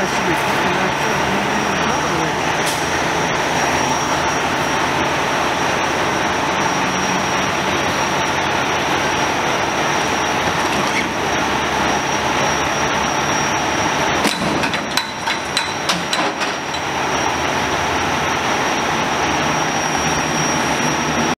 Vai, Silvio.